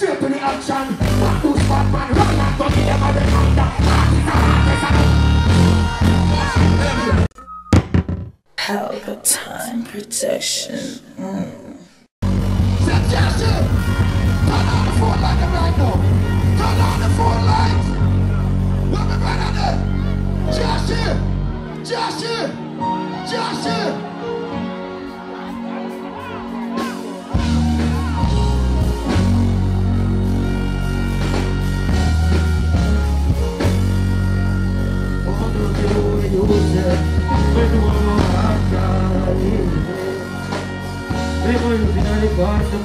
straight to the action. Man do spot man run out don't give them a reminder. Pelpa Time Production. Mm. Turn on the phone line right now. Turn on the. você Foi no Maraca Pegou no final de baixo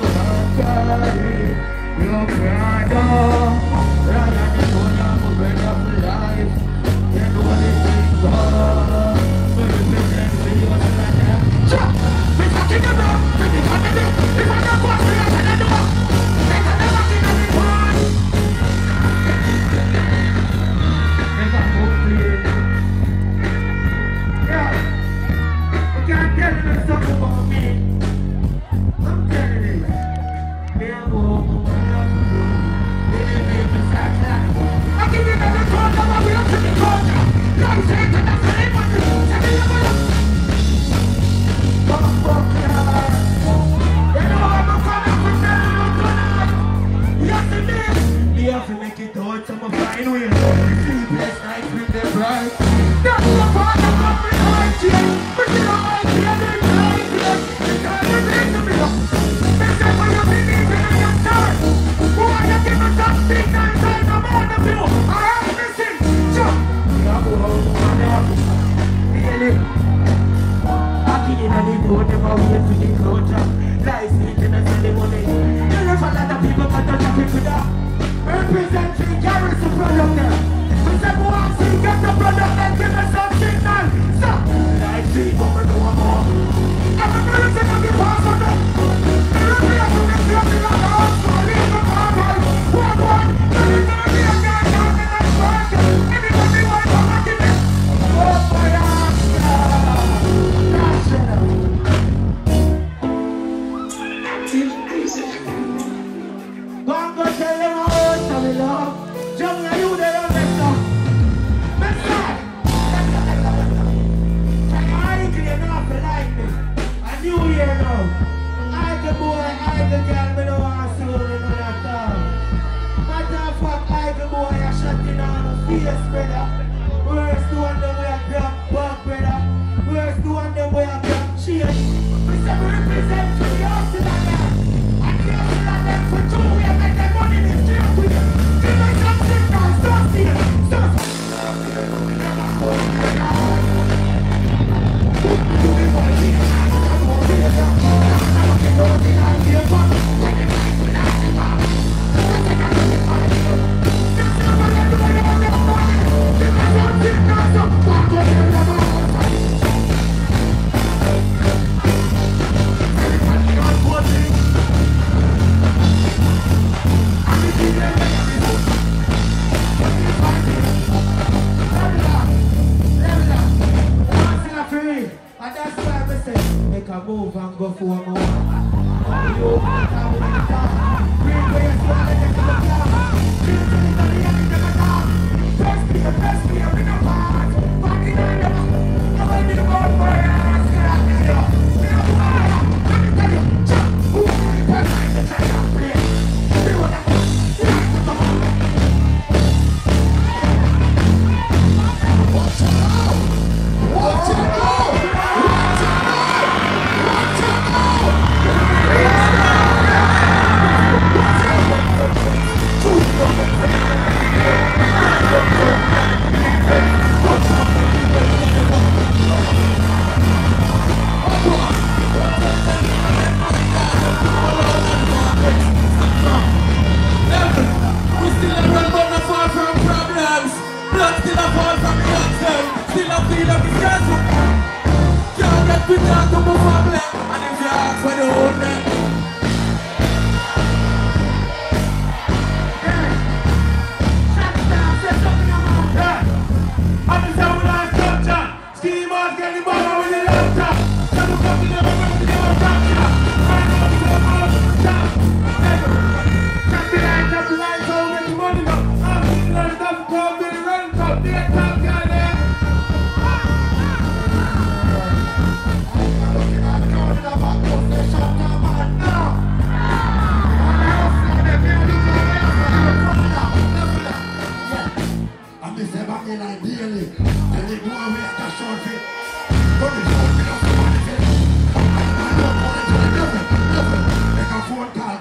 Maraca Meu credo Raya de Monia Mulher da Mulher Tendo uma decisão We have to make it hard, to I'm a final Yes, And that's why I say, make a move and go for a move. You matter with the car. Bring where you swallow, take a to the body you never down. Best the best.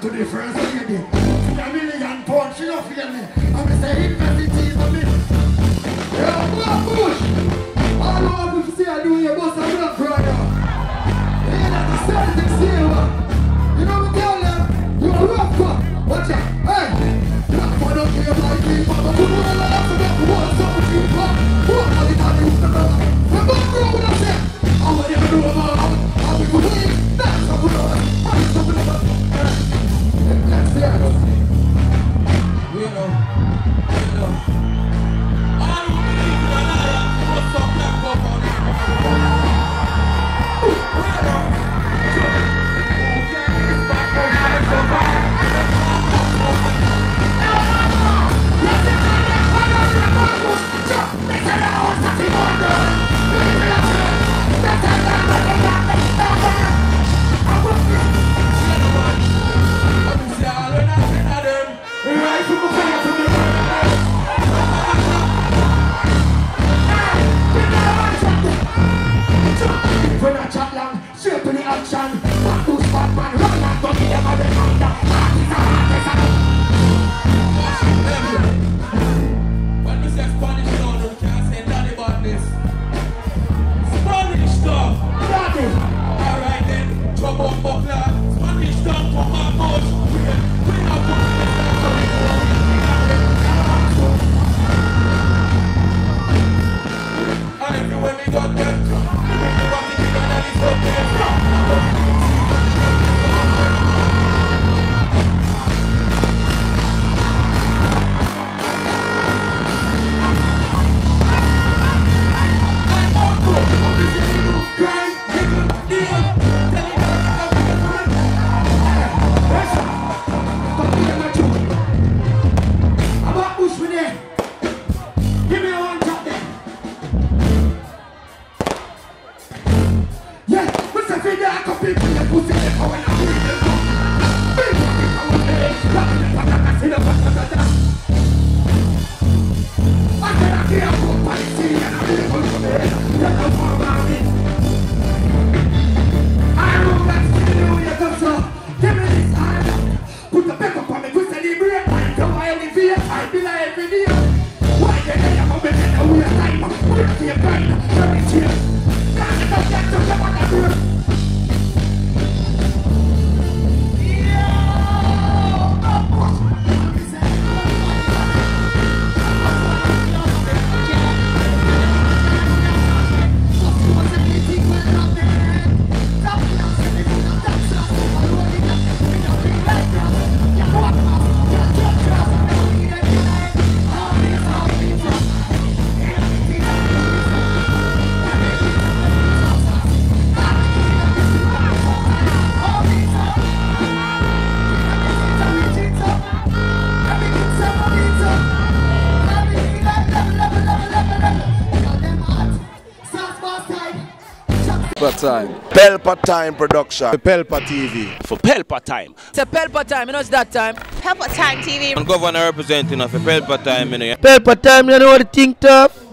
To the first lady. See a million pounds, she don't feel me. I'm invest it action. Back to spot man, run and go give them a Pelpa time. Pelpa Time Production. Pelpa TV. for Pelpa Time. It's a Pelpa time, you know it's that time. Pelpa Time TV. And governor representing of Pelpa Time, you know. Pelpa time, you know what the think tough?